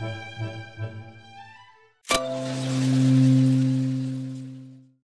Música